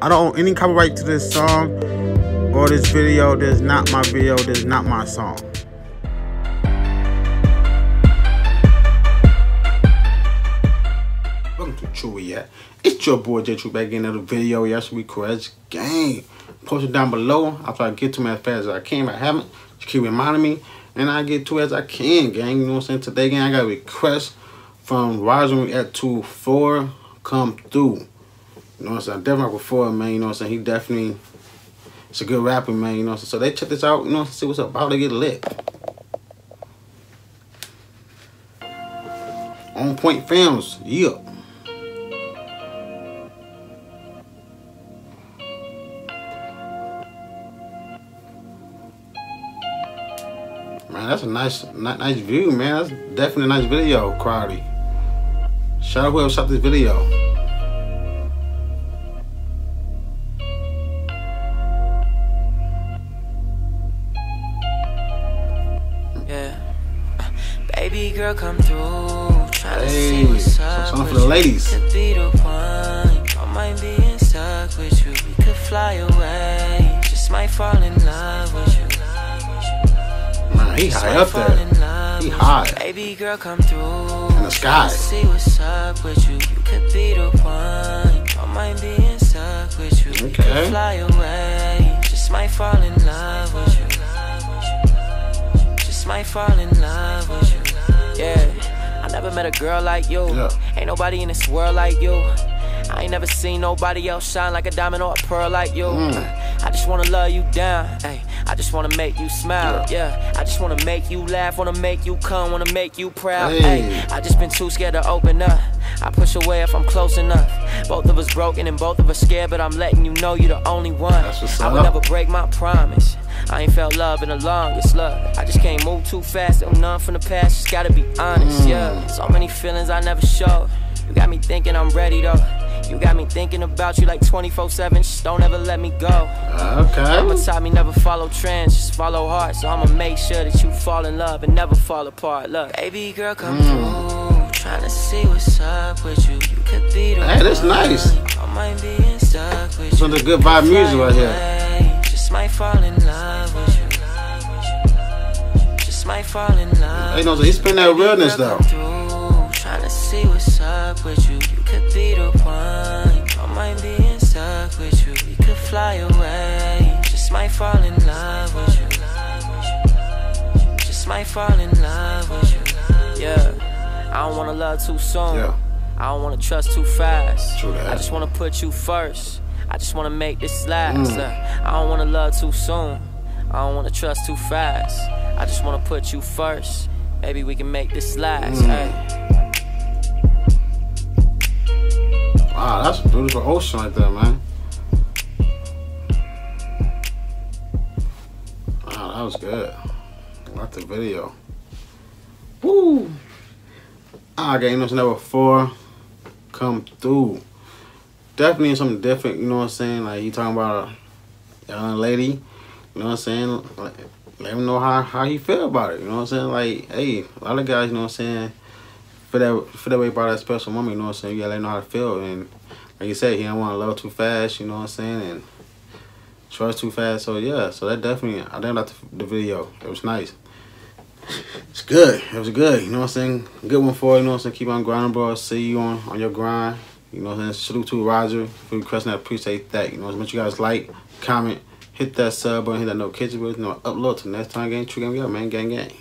I don't own any copyright to this song or this video. This is not my video. This is not my song. Welcome to True Reacts. It's your boy Jay True back in another video. Yes, we correct game. Post it down below. I'll try to get to them as fast as I can. I haven't, just keep reminding me. And I get to as I can, gang. You know what I'm saying? Today, gang, I got a request from Rising at 2-4 come through. You know what I'm saying? Definitely before, man. You know what I'm saying? He definitely, it's a good rapper, man. You know what I'm saying? So they check this out. You know, what see what's up. About to get lit. On Point Films, yeah. Man, that's a nice, nice view, man. That's definitely a nice video, Crowdy. Shout out whoever shot this video. Girl, come through. Try to see Hey, what's up. song for the ladies. Could be the one. I might be stuck with you. We could fly away. Just might fall in love with you. Man, he high up there. in love He high. Baby girl, come through. In the sky. See what's up with you. You could be the one. I might be stuck with you. We Okay. could fly away. Just might fall in love with you. Just might fall in love with you. Yeah. I never met a girl like you. Yeah. Ain't nobody in this world like you. I ain't never seen nobody else shine like a diamond or a pearl like you. Mm. I just wanna love you down. Ay, I just wanna make you smile. Yeah. I just wanna make you laugh, wanna make you come, wanna make you proud. Hey. Ay, I just been too scared to open up. I push away if I'm close enough. Both of us broken and both of us scared, but I'm letting you know you're the only one. I would up. never break my promise. I ain't felt love in the longest love. I just can't move too fast, and none from the past. Just gotta be honest, mm. yeah. So many feelings I never showed. You got me thinking I'm ready though. You got me thinking about you like 24 7. Just don't ever let me go. Mama Okay. taught me never follow trends, just follow heart. So I'ma make sure that you fall in love and never fall apart. Look, baby girl, come mm. through. Trying to see what's up with you. You could be the Hey, that's one. nice. I might be stuck with Some you. of the good vibe music right here. here. Just might fall in love fall in love. Hey, no, so he spin that Baby realness though. come through, Trying to see what's up with you. You could be the one. I might be stuck with you. We could fly away. Just might fall in love with you. Just might fall in love with you. Yeah. I don't wanna love too soon. Yeah. I don't wanna trust too fast. True that. I just wanna put you first. I just wanna make this last. Mm. Uh, I don't wanna love too soon. I don't wanna trust too fast. I just wanna put you first. Maybe we can make this last. Mm. Hey. Wow, that's a beautiful ocean right there, man. Wow, that was good. I like the video. Woo! Ah, you know, number four come through. Definitely something different, you know what I'm saying? Like, you talking about a young lady, you know what I'm saying? Like, let him know how, how he feel about it, you know what I'm saying? Like, hey, a lot of guys, you know what I'm saying? feel that feel that way about that special woman, you know what I'm saying? You gotta let him know how to feel and like you said, he don't wanna love too fast, you know what I'm saying, and trust too fast. So yeah, so that definitely I didn't like the, video. It was nice. It's good. It was good, you know what I'm saying? Good one for you know what I'm saying? Keep on grinding, bro. See you on, on your grind. You know what I'm saying? Salute to Roger for requesting that. Appreciate that. You know, as much you guys like, comment, hit that sub button, hit that notification button, you know, upload to next time gang. True gang, we man. Gang, gang.